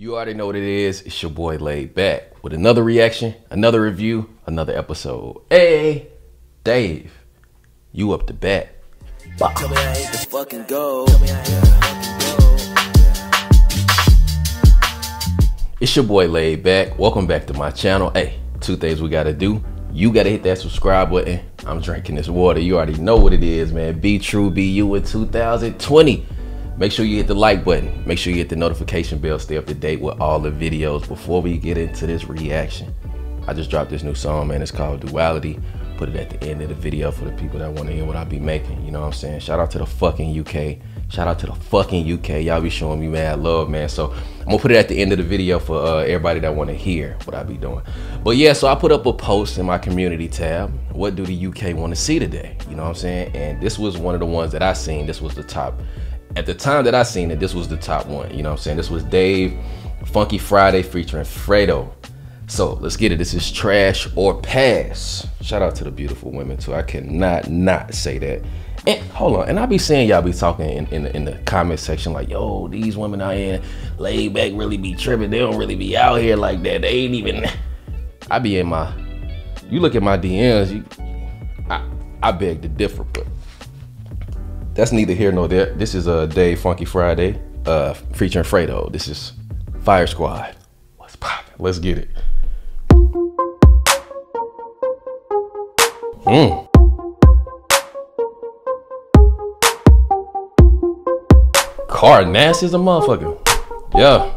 You already know what it is. It's your boy LayedBak with another reaction, another review, another episode. Hey, Dave, you up to bat. Tell me I the fucking go. It's your boy LayedBak. Welcome back to my channel. Hey, two things we gotta do. You gotta hit that subscribe button. I'm drinking this water. You already know what it is, man. Be true, be you in 2020. Make sure you hit the like button. Make sure you hit the notification bell. Stay up to date with all the videos before we get into this reaction. I just dropped this new song, man. It's called Duality. Put it at the end of the video for the people that want to hear what I be making. You know what I'm saying? Shout out to the fucking UK. Shout out to the fucking UK. Y'all be showing me mad love, man. So I'm gonna put it at the end of the video for uh, everybody that want to hear what I be doing. But yeah, so I put up a post in my community tab. What do the UK want to see today? You know what I'm saying? And this was one of the ones that I seen. This was the top. At the time that I seen it, this was the top one. You know what I'm saying? This was Dave Funky Friday featuring Fredo. So let's get it. This is trash or pass. Shout out to the beautiful women too. I cannot not say that. And hold on, and I be seeing y'all be talking in, in, the, in the comment section like, yo, these women out here laid back really be tripping. They don't really be out here like that. They ain't even. I be in my. You look at my DMs. You, I I beg to differ, but that's neither here nor there. This is a day Funky Friday, uh, featuring Fredo. This is Fire Squad. What's poppin'? Let's get it. Mm. Car nasty as a motherfucker. Yeah.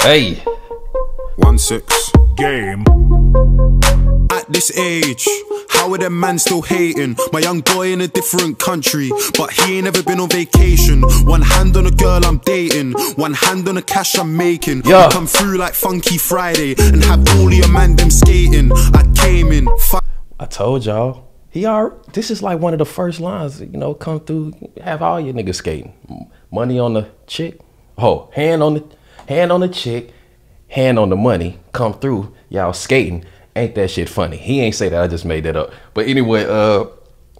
Hey. One six game. At this age, how are them man still hating? My young boy in a different country, but he ain't ever been on vacation. One hand on a girl I'm dating, one hand on the cash I'm making. Yeah. Come through like Funky Friday and have all your man them skating. I came in. I told y'all. He are. This is like one of the first lines. You know, come through. Have all your niggas skating. Money on the chick. Oh, hand on the hand on the chick. Hand on the money. Come through. Y'all skating. Ain't that shit funny? He ain't say that. I just made that up. But anyway, uh,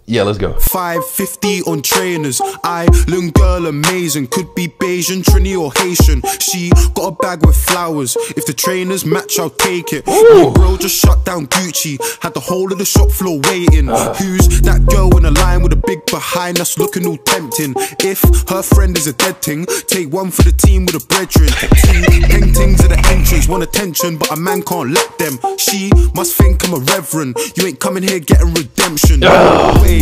yeah, let's go. 550 on trainers. I, little girl, amazing. Could be Bajan, Trini, or Haitian. She got a bag with flowers. If the trainers match, I'll take it. My bro just shut down Gucci. Had the whole of the shop floor waiting. Uh. Who's that girl in a line with a big behind us looking all tempting? If her friend is a dead thing, take one for the team with a brethren. Two paintings at the entrance, want attention, but a man can't let them. She must think I'm a reverend. You ain't coming here getting redemption. Wait.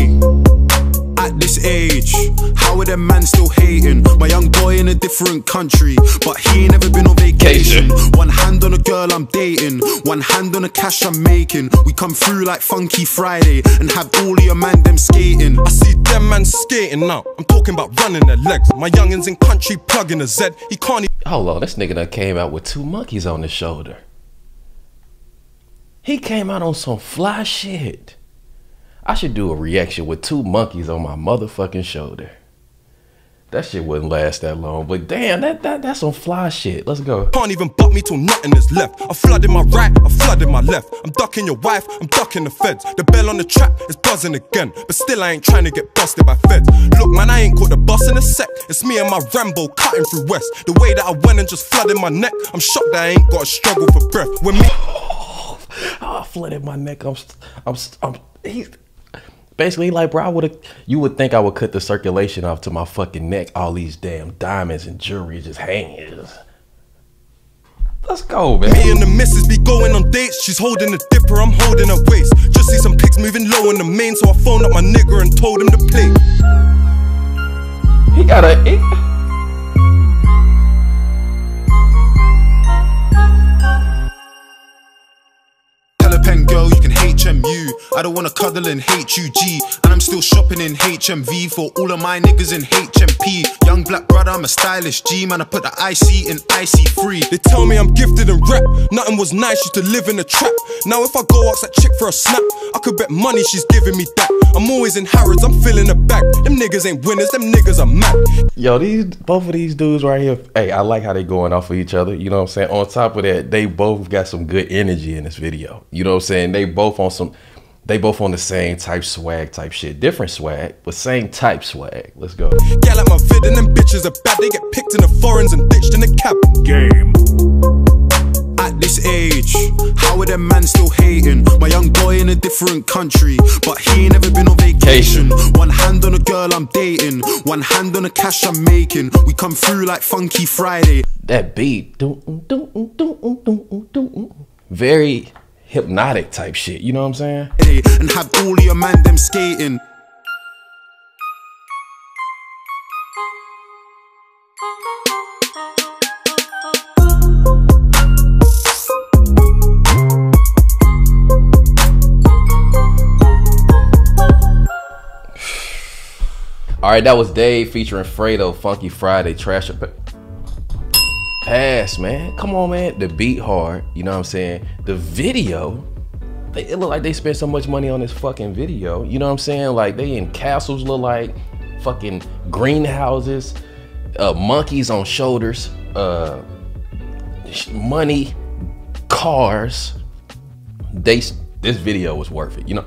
At this age, how are them man still hating? My young boy in a different country, but he ain't never been on vacation. One hand on a girl I'm dating, one hand on the cash I'm making. We come through like Funky Friday and have all your man them skating. I see them man skating now. I'm talking about running their legs. My youngins in country plugging a Z. He can't even. Hold on, this nigga that came out with two monkeys on his shoulder. He came out on some fly shit. I should do a reaction with two monkeys on my motherfucking shoulder. That shit wouldn't last that long, but damn, that, that that's some fly shit. Let's go. Can't even butt me till nothing is left. I flooded my right, I flooded my left. I'm ducking your wife, I'm ducking the feds. The bell on the trap is buzzing again, but still I ain't trying to get busted by feds. Look, man, I ain't caught the bus in a sec. It's me and my Rambo cutting through West. The way that I went and just flooded my neck, I'm shocked that I ain't got to struggle for breath. When me. I ah, flooded my neck. I'm, I'm, I'm, he's basically like, bro, I would have, you would think I would cut the circulation off to my fucking neck. All these damn diamonds and jewelry just hanging. Let's go, man. Me and the missus be going on dates. She's holding a dipper, I'm holding her waist. Just see some pics moving low in the main, so I phoned up my nigga and told him to play. He got a. He, I don't wanna cuddle in HUG. And I'm still shopping in HMV for all of my niggas in HMP. Young black brother, I'm a stylish G. Man, I put the IC in IC3. They tell me I'm gifted in rap. Nothing was nice, used to live in a trap. Now if I go ask that chick for a snap, I could bet money she's giving me that. I'm always in Harrods, I'm filling the back. Them niggas ain't winners, them niggas are mad. Yo, these both of these dudes right here. Hey, I like how they going off of each other. You know what I'm saying? On top of that, they both got some good energy in this video. You know what I'm saying? They both on some they both on the same type swag type shit. Different swag, but same type swag. Let's go. Yeah, like my fit and them bitches are bad. They get picked in the foreigns and ditched in the cap game. At this age, how are them man still hating? My young boy in a different country, but he ain't never been on vacation. One hand on a girl I'm dating, one hand on the cash I'm making. We come through like Funky Friday. That beat. Very hypnotic type shit. You know what I'm saying? And have all your man them skating. All right, that was Dave featuring Fredo, Funky Friday, Trash Pass, man. Come on, man. The beat hard, you know what I'm saying? The video, they, it look like they spent so much money on this fucking video. You know what I'm saying? Like they in castles look like fucking greenhouses, uh, monkeys on shoulders, uh, money, cars. They this video was worth it. You know,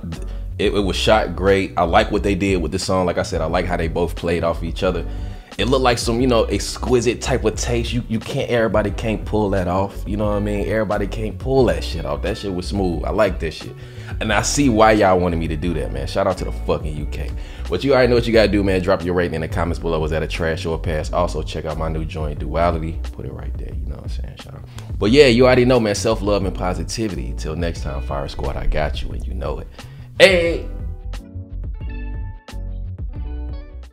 it, it was shot great. I like what they did with the song. Like I said, I like how they both played off each other. It looked like some, you know, exquisite type of taste. You you can't everybody can't pull that off. You know what I mean? Everybody can't pull that shit off. That shit was smooth. I like this shit. And I see why y'all wanted me to do that, man. Shout out to the fucking UK. But you already know what you gotta do, man. Drop your rating in the comments below. Was that a trash or a pass? Also, check out my new joint, Duality. Put it right there. You know what I'm saying? Shout out. But yeah, you already know, man. Self love and positivity. Till next time, Fire Squad, I got you, and you know it. Hey.